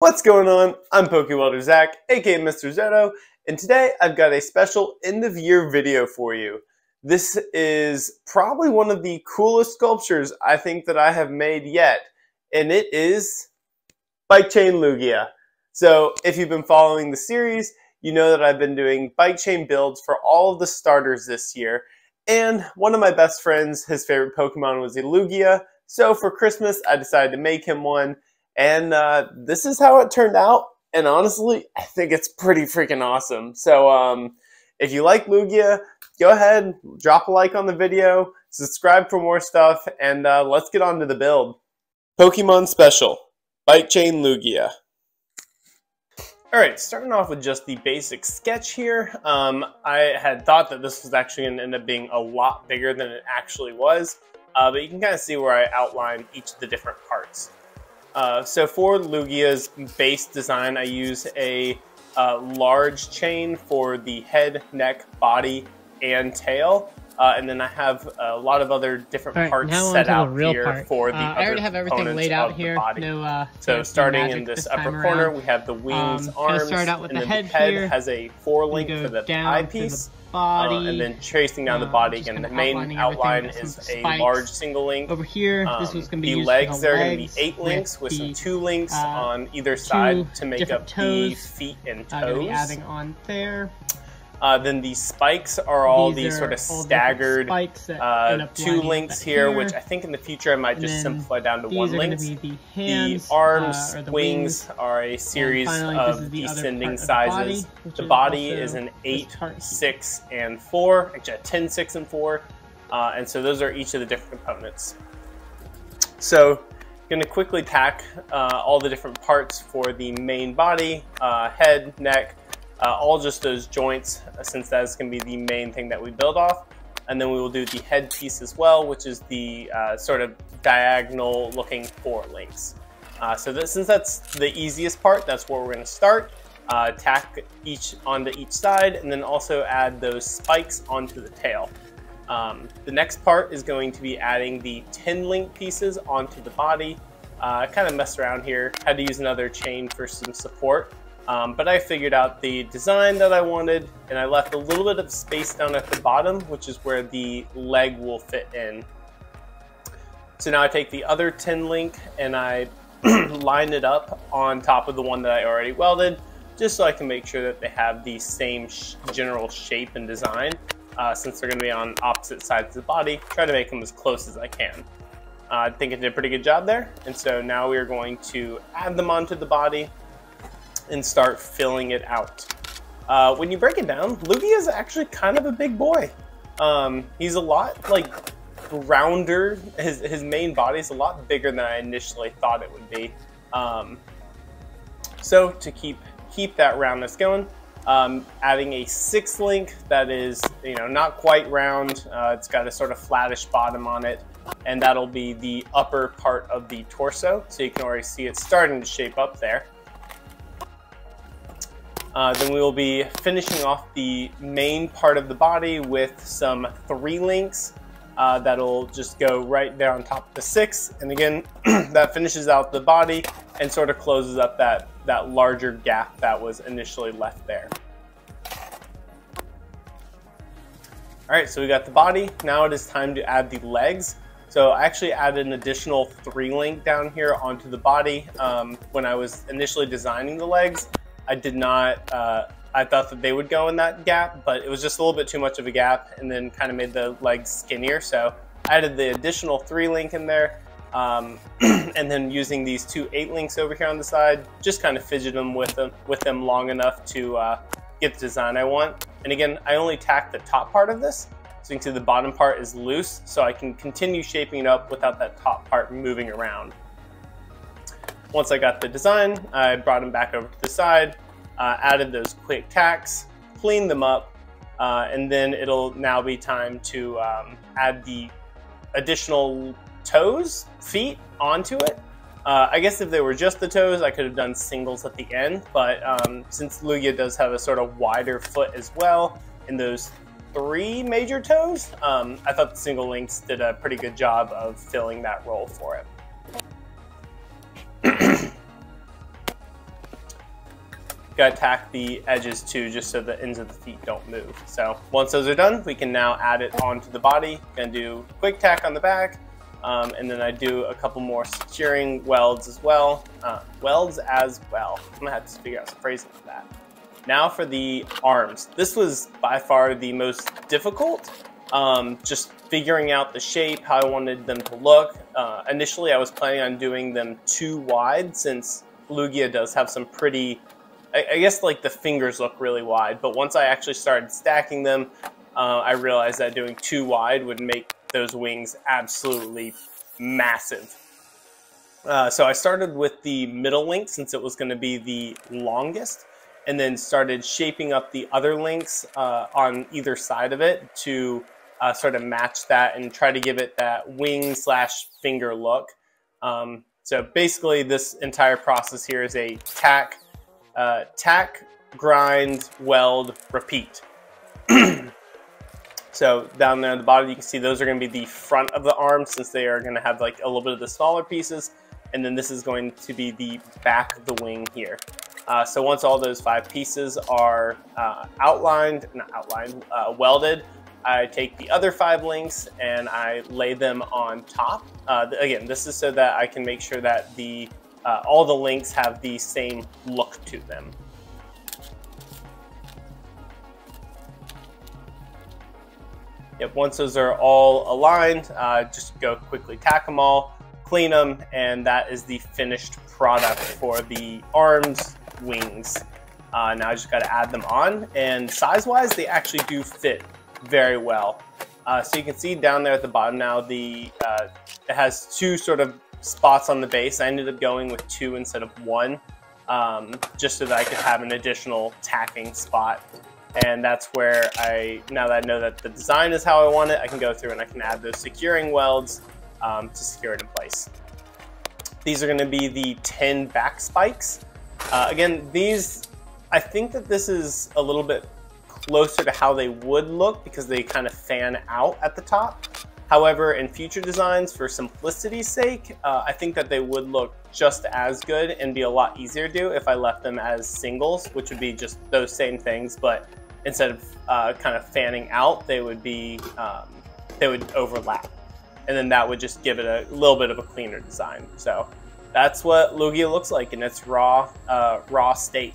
What's going on? I'm PokeWelder Zach, aka Mr. Zoto, and today I've got a special end of year video for you. This is probably one of the coolest sculptures I think that I have made yet, and it is Bike Chain Lugia. So if you've been following the series, you know that I've been doing bike chain builds for all of the starters this year, and one of my best friends, his favorite Pokemon was a Lugia, so for Christmas I decided to make him one, and uh, this is how it turned out. And honestly, I think it's pretty freaking awesome. So um, if you like Lugia, go ahead, drop a like on the video, subscribe for more stuff, and uh, let's get on to the build. Pokemon Special, Bike Chain Lugia. Alright, starting off with just the basic sketch here. Um, I had thought that this was actually going to end up being a lot bigger than it actually was, uh, but you can kind of see where I outlined each of the different parts. Uh, so for Lugia's base design, I use a uh, large chain for the head, neck, body, and tail. Uh, and then I have a lot of other different right, parts set out here part. for the uh, other I already have everything laid out here. No, uh, so starting in this, this upper corner, we have the wings, um, arms, start out with and the head the head here. has a four link for the eyepiece body. Uh, and then tracing down the um, body again. The main outline is a large single link. Over here, um, this was going to be the legs. There are going to be eight links with, some two links uh, on either side to make up toes. the feet and uh, toes. Uh, adding on there. Uh, then the spikes are all these, these sort of staggered uh, two links here, here, which I think in the future I might just simplify down to one link. The, hands, the, arms, uh, the wings, are a series finally, of descending sizes. The body, the body is an 8, 6, and 4, actually a 10, 6, and 4. Uh, and so those are each of the different components. So I'm going to quickly tack uh, all the different parts for the main body, uh, head, neck, uh, all just those joints, uh, since that is going to be the main thing that we build off. And then we will do the head piece as well, which is the uh, sort of diagonal looking four links. Uh, so that, since that's the easiest part, that's where we're going to start. Uh, tack each onto each side, and then also add those spikes onto the tail. Um, the next part is going to be adding the 10 link pieces onto the body. Uh, I kind of messed around here, had to use another chain for some support. Um, but I figured out the design that I wanted and I left a little bit of space down at the bottom, which is where the leg will fit in. So now I take the other tin link and I line it up on top of the one that I already welded, just so I can make sure that they have the same sh general shape and design. Uh, since they're going to be on opposite sides of the body, try to make them as close as I can. Uh, I think I did a pretty good job there. And so now we are going to add them onto the body and start filling it out. Uh, when you break it down, Lugia is actually kind of a big boy. Um, he's a lot like rounder. His his main body is a lot bigger than I initially thought it would be. Um, so to keep keep that roundness going, um, adding a six link that is you know not quite round. Uh, it's got a sort of flattish bottom on it, and that'll be the upper part of the torso. So you can already see it starting to shape up there. Uh, then we will be finishing off the main part of the body with some three links uh, that'll just go right there on top of the six. And again, that finishes out the body and sort of closes up that, that larger gap that was initially left there. All right, so we got the body. Now it is time to add the legs. So I actually added an additional three link down here onto the body um, when I was initially designing the legs. I did not. Uh, I thought that they would go in that gap, but it was just a little bit too much of a gap, and then kind of made the legs skinnier. So I added the additional three link in there, um, and then using these two eight links over here on the side, just kind of fidget them with them with them long enough to uh, get the design I want. And again, I only tacked the top part of this, so you can see the bottom part is loose, so I can continue shaping it up without that top part moving around. Once I got the design, I brought them back over to the side, uh, added those quick tacks, cleaned them up, uh, and then it'll now be time to um, add the additional toes, feet onto it. Uh, I guess if they were just the toes, I could have done singles at the end, but um, since Lugia does have a sort of wider foot as well in those three major toes, um, I thought the single links did a pretty good job of filling that role for it. Gotta tack the edges too, just so the ends of the feet don't move. So once those are done, we can now add it onto the body. Gonna do quick tack on the back, um, and then I do a couple more securing welds as well. Uh, welds as well. I'm gonna have to figure out some phrasing for that. Now for the arms. This was by far the most difficult. Um, just figuring out the shape, how I wanted them to look. Uh, initially, I was planning on doing them too wide since Lugia does have some pretty, I, I guess like the fingers look really wide. But once I actually started stacking them, uh, I realized that doing too wide would make those wings absolutely massive. Uh, so I started with the middle link since it was going to be the longest and then started shaping up the other links uh, on either side of it to uh, sort of match that and try to give it that wing slash finger look. Um, so basically this entire process here is a tack, uh, tack, grind, weld, repeat. So down there at the bottom, you can see those are going to be the front of the arm since they are going to have like a little bit of the smaller pieces. And then this is going to be the back of the wing here. Uh, so once all those five pieces are uh, outlined, not outlined, uh, welded, I take the other five links and I lay them on top. Uh, again, this is so that I can make sure that the uh, all the links have the same look to them. Yep, once those are all aligned, uh, just go quickly tack them all, clean them, and that is the finished product for the arms, wings. Uh, now I just got to add them on, and size-wise, they actually do fit very well. Uh, so you can see down there at the bottom now, the uh, it has two sort of spots on the base. I ended up going with two instead of one, um, just so that I could have an additional tacking spot. And that's where I, now that I know that the design is how I want it, I can go through and I can add those securing welds um, to secure it in place. These are gonna be the 10 back spikes. Uh, again, these, I think that this is a little bit closer to how they would look because they kind of fan out at the top. However, in future designs, for simplicity's sake, uh, I think that they would look just as good and be a lot easier to do if I left them as singles, which would be just those same things, but instead of uh, kind of fanning out, they would be, um, they would overlap. And then that would just give it a little bit of a cleaner design. So that's what Lugia looks like in its raw, uh, raw state.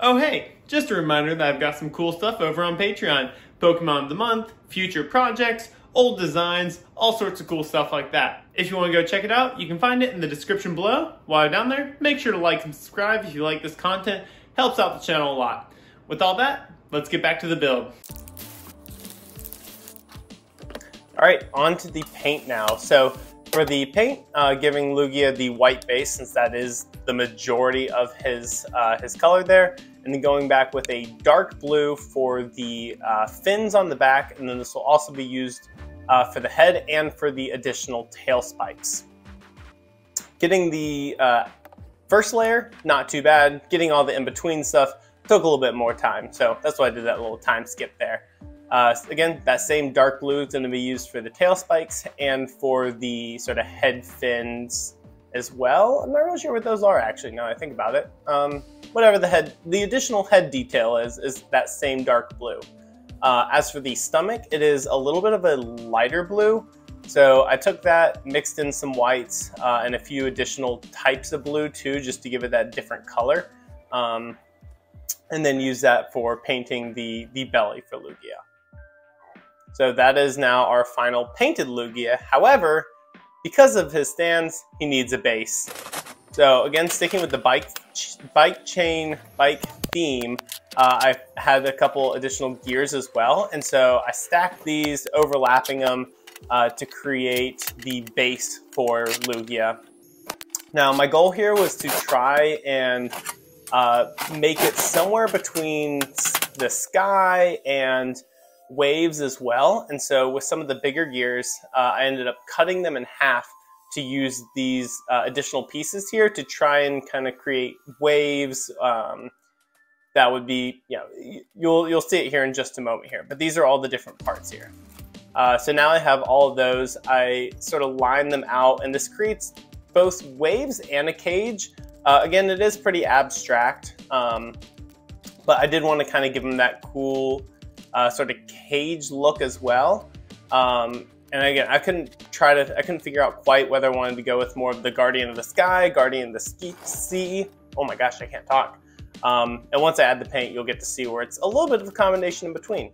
Oh hey, just a reminder that I've got some cool stuff over on Patreon. Pokemon of the Month, future projects, old designs, all sorts of cool stuff like that. If you want to go check it out, you can find it in the description below. While you're down there, make sure to like and subscribe if you like this content. Helps out the channel a lot. With all that, let's get back to the build. All right, on to the paint now. So for the paint, uh, giving Lugia the white base since that is the majority of his, uh, his color there. And then going back with a dark blue for the uh, fins on the back. And then this will also be used uh, for the head and for the additional tail spikes. Getting the uh, first layer, not too bad. Getting all the in-between stuff took a little bit more time. So that's why I did that little time skip there. Uh, again, that same dark blue is going to be used for the tail spikes and for the sort of head fins as well. I'm not really sure what those are actually now I think about it. Um, whatever the head, the additional head detail is, is that same dark blue. Uh, as for the stomach, it is a little bit of a lighter blue. So I took that, mixed in some whites uh, and a few additional types of blue too, just to give it that different color. Um, and then use that for painting the, the belly for Lugia. So that is now our final painted Lugia. However, because of his stands, he needs a base. So again, sticking with the bike, bike chain, bike theme, uh, I had a couple additional gears as well. And so I stacked these, overlapping them uh, to create the base for Lugia. Now my goal here was to try and uh, make it somewhere between the sky and waves as well. And so with some of the bigger gears, uh, I ended up cutting them in half to use these uh, additional pieces here to try and kind of create waves. Um, that would be, you know, you'll, you'll see it here in just a moment here, but these are all the different parts here. Uh, so now I have all of those. I sort of line them out and this creates both waves and a cage. Uh, again, it is pretty abstract, um, but I did want to kind of give them that cool uh, sort of cage look as well. Um, and again, I couldn't try to, I couldn't figure out quite whether I wanted to go with more of the Guardian of the Sky, Guardian of the Sea. Oh my gosh, I can't talk. Um, and once I add the paint, you'll get to see where it's a little bit of a combination in between.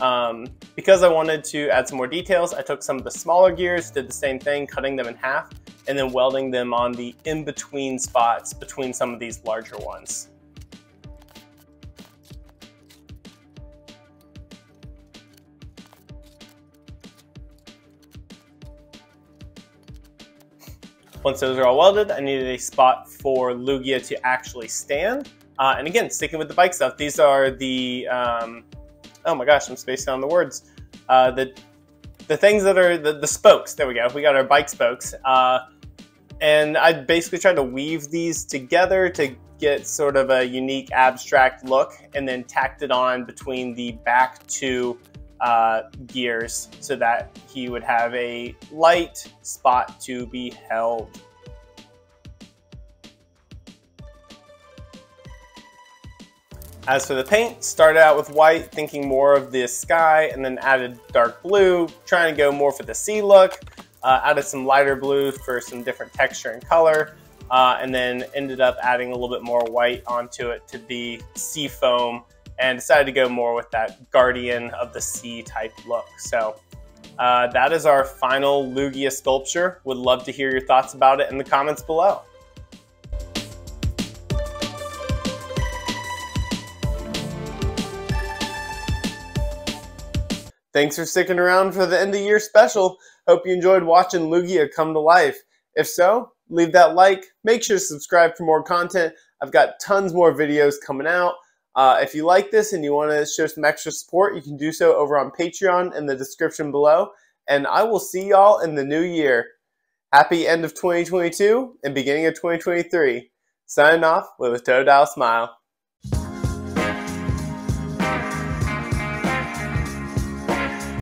Um, because I wanted to add some more details, I took some of the smaller gears, did the same thing, cutting them in half, and then welding them on the in-between spots between some of these larger ones. Once those are all welded, I needed a spot for Lugia to actually stand. Uh, and again, sticking with the bike stuff, these are the, um, oh my gosh, I'm spacing on the words. Uh, the, the things that are the, the spokes, there we go. We got our bike spokes. Uh, and I basically tried to weave these together to get sort of a unique abstract look and then tacked it on between the back two uh, gears so that he would have a light spot to be held. As for the paint, started out with white, thinking more of the sky, and then added dark blue, trying to go more for the sea look. Uh, added some lighter blue for some different texture and color, uh, and then ended up adding a little bit more white onto it to be sea foam and decided to go more with that Guardian of the Sea type look. So uh, that is our final Lugia sculpture. Would love to hear your thoughts about it in the comments below. Thanks for sticking around for the end of year special. Hope you enjoyed watching Lugia come to life. If so, leave that like, make sure to subscribe for more content. I've got tons more videos coming out. Uh, if you like this and you want to show some extra support, you can do so over on Patreon in the description below. And I will see y'all in the new year. Happy end of 2022 and beginning of 2023. Signing off with a Totodile smile.